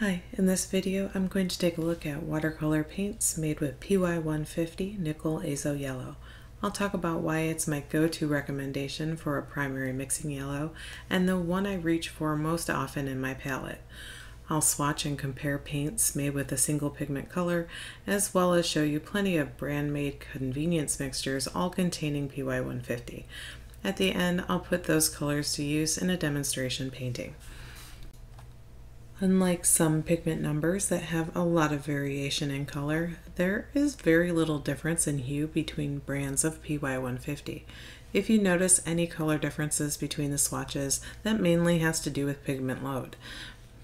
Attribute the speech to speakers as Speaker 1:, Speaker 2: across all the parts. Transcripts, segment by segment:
Speaker 1: Hi, in this video I'm going to take a look at watercolor paints made with PY150 Nickel Azo Yellow. I'll talk about why it's my go-to recommendation for a primary mixing yellow and the one I reach for most often in my palette. I'll swatch and compare paints made with a single pigment color as well as show you plenty of brand-made convenience mixtures all containing PY150. At the end I'll put those colors to use in a demonstration painting. Unlike some pigment numbers that have a lot of variation in color, there is very little difference in hue between brands of PY150. If you notice any color differences between the swatches, that mainly has to do with pigment load.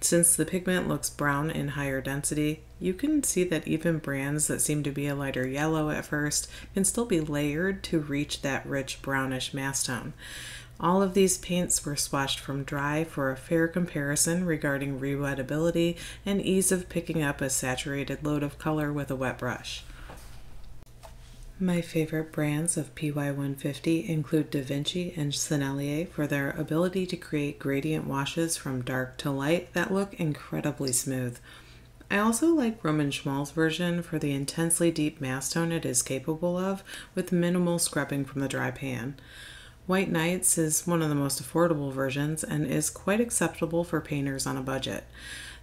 Speaker 1: Since the pigment looks brown in higher density, you can see that even brands that seem to be a lighter yellow at first can still be layered to reach that rich brownish mass tone. All of these paints were swatched from dry for a fair comparison regarding rewettability and ease of picking up a saturated load of color with a wet brush. My favorite brands of PY150 include Da Vinci and Sennelier for their ability to create gradient washes from dark to light that look incredibly smooth. I also like Roman Szmal's version for the intensely deep mass tone it is capable of with minimal scrubbing from the dry pan. White Nights is one of the most affordable versions and is quite acceptable for painters on a budget.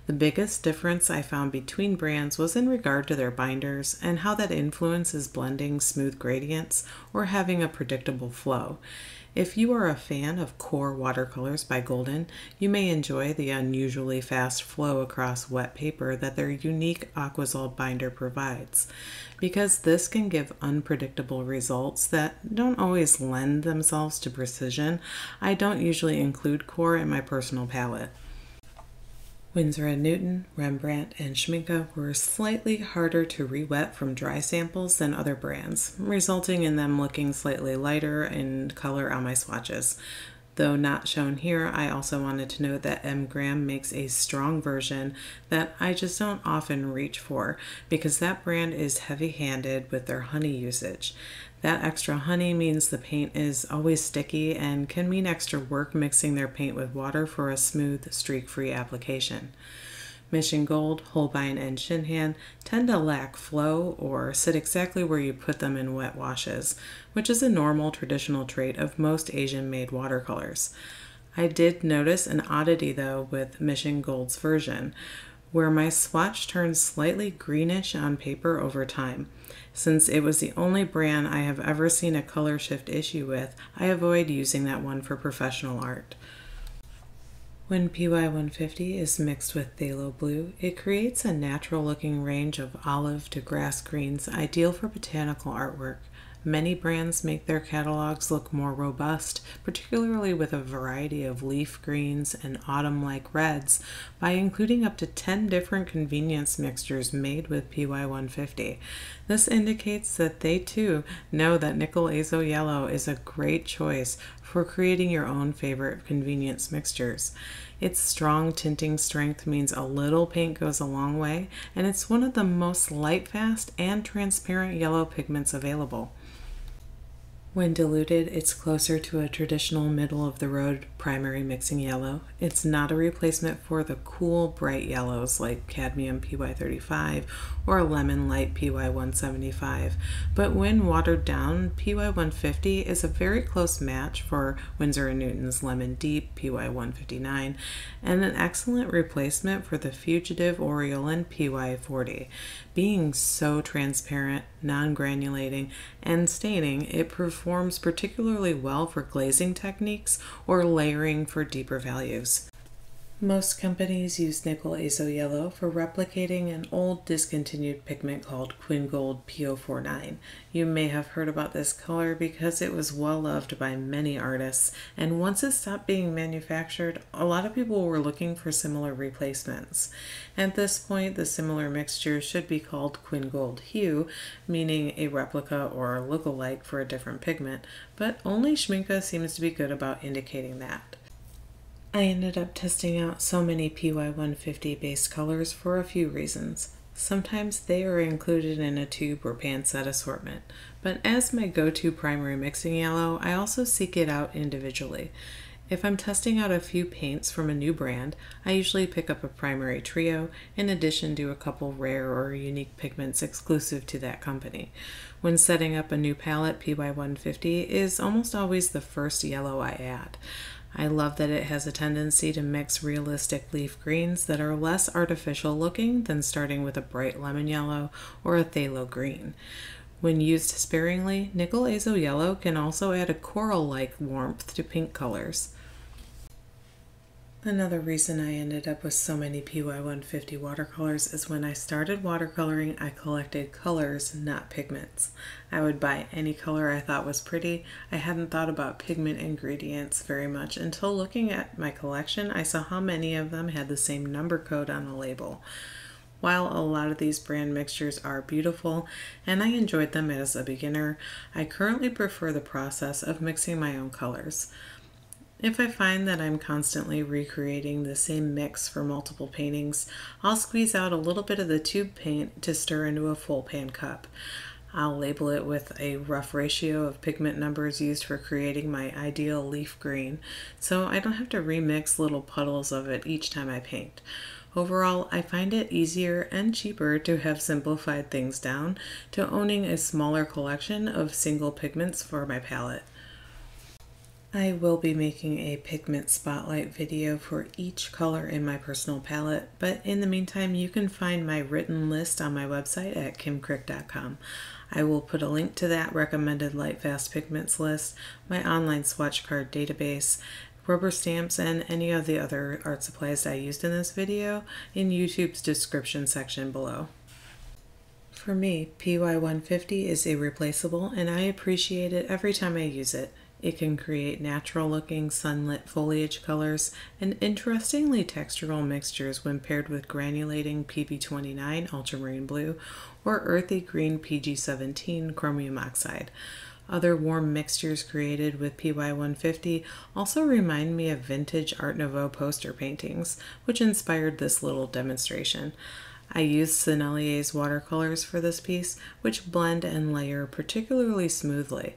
Speaker 1: The biggest difference I found between brands was in regard to their binders and how that influences blending smooth gradients or having a predictable flow. If you are a fan of Core Watercolors by Golden, you may enjoy the unusually fast flow across wet paper that their unique Aquazol binder provides. Because this can give unpredictable results that don't always lend themselves to precision, I don't usually include Core in my personal palette. Winsor & Newton, Rembrandt, and Schmincke were slightly harder to re-wet from dry samples than other brands, resulting in them looking slightly lighter in color on my swatches. Though not shown here, I also wanted to note that M. Graham makes a strong version that I just don't often reach for because that brand is heavy handed with their honey usage. That extra honey means the paint is always sticky and can mean extra work mixing their paint with water for a smooth, streak-free application. Mission Gold, Holbein, and Shinhan tend to lack flow or sit exactly where you put them in wet washes, which is a normal traditional trait of most Asian-made watercolors. I did notice an oddity though with Mission Gold's version, where my swatch turns slightly greenish on paper over time. Since it was the only brand I have ever seen a color shift issue with, I avoid using that one for professional art. When PY150 is mixed with Thalo blue, it creates a natural looking range of olive to grass greens ideal for botanical artwork. Many brands make their catalogs look more robust, particularly with a variety of leaf greens and autumn like reds, by including up to 10 different convenience mixtures made with PY150. This indicates that they too know that Nickel Azo Yellow is a great choice for creating your own favorite convenience mixtures. Its strong tinting strength means a little paint goes a long way, and it's one of the most light fast and transparent yellow pigments available. When diluted, it's closer to a traditional middle of the road primary mixing yellow. It's not a replacement for the cool bright yellows like cadmium PY35 or lemon light PY175, but when watered down, PY150 is a very close match for Winsor & Newton's lemon deep PY159 and an excellent replacement for the fugitive Aureolin PY40. Being so transparent, non-granulating, and staining, it performs particularly well for glazing techniques or layering for deeper values. Most companies use nickel azo yellow for replicating an old discontinued pigment called Quin Gold PO49. You may have heard about this color because it was well loved by many artists, and once it stopped being manufactured, a lot of people were looking for similar replacements. At this point, the similar mixture should be called Quin Gold Hue, meaning a replica or look-alike for a different pigment, but only Schmincke seems to be good about indicating that. I ended up testing out so many PY150 base colors for a few reasons. Sometimes they are included in a tube or pan set assortment, but as my go-to primary mixing yellow, I also seek it out individually. If I'm testing out a few paints from a new brand, I usually pick up a primary trio in addition to a couple rare or unique pigments exclusive to that company. When setting up a new palette, PY150 is almost always the first yellow I add. I love that it has a tendency to mix realistic leaf greens that are less artificial looking than starting with a bright lemon yellow or a phthalo green. When used sparingly, nickel azo yellow can also add a coral-like warmth to pink colors. Another reason I ended up with so many PY150 watercolors is when I started watercoloring, I collected colors, not pigments. I would buy any color I thought was pretty. I hadn't thought about pigment ingredients very much until looking at my collection, I saw how many of them had the same number code on the label. While a lot of these brand mixtures are beautiful and I enjoyed them as a beginner, I currently prefer the process of mixing my own colors. If I find that I'm constantly recreating the same mix for multiple paintings, I'll squeeze out a little bit of the tube paint to stir into a full pan cup. I'll label it with a rough ratio of pigment numbers used for creating my ideal leaf green, so I don't have to remix little puddles of it each time I paint. Overall, I find it easier and cheaper to have simplified things down to owning a smaller collection of single pigments for my palette. I will be making a pigment spotlight video for each color in my personal palette, but in the meantime, you can find my written list on my website at kimcrick.com. I will put a link to that recommended light fast pigments list, my online swatch card database, rubber stamps, and any of the other art supplies I used in this video in YouTube's description section below. For me, PY150 is irreplaceable and I appreciate it every time I use it. It can create natural looking sunlit foliage colors and interestingly textural mixtures when paired with granulating PB29 ultramarine blue or earthy green PG17 chromium oxide. Other warm mixtures created with PY150 also remind me of vintage Art Nouveau poster paintings, which inspired this little demonstration. I used Sennelier's watercolors for this piece, which blend and layer particularly smoothly.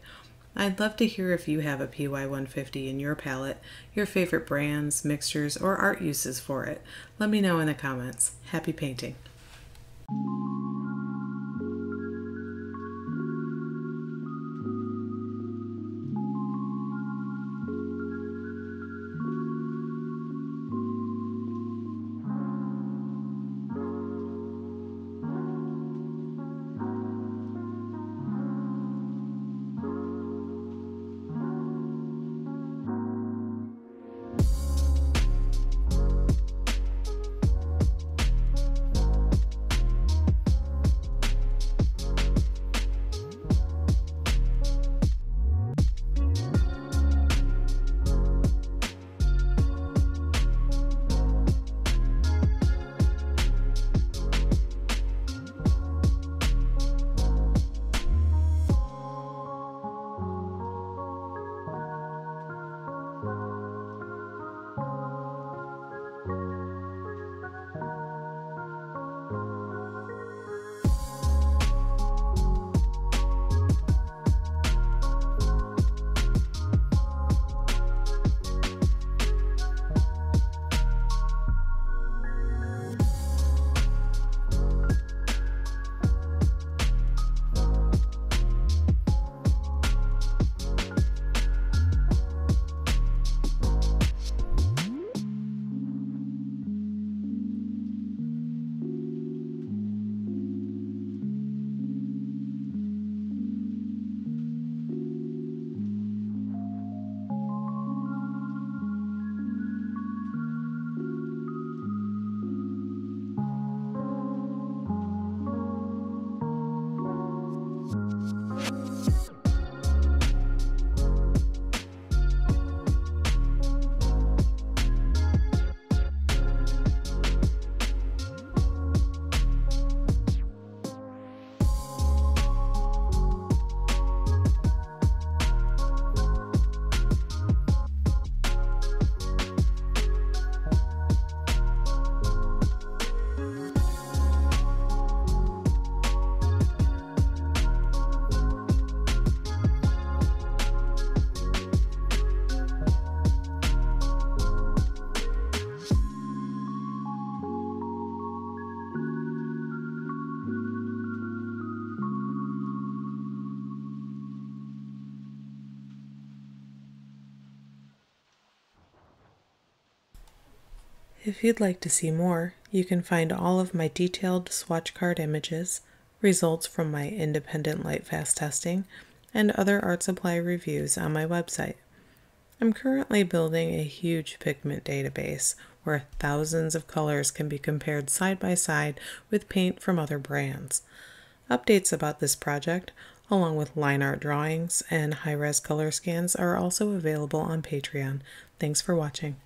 Speaker 1: I'd love to hear if you have a PY150 in your palette, your favorite brands, mixtures, or art uses for it. Let me know in the comments. Happy painting! If you'd like to see more, you can find all of my detailed swatch card images, results from my independent Lightfast testing, and other art supply reviews on my website. I'm currently building a huge pigment database where thousands of colors can be compared side by side with paint from other brands. Updates about this project, along with line art drawings and high res color scans, are also available on Patreon. Thanks for watching.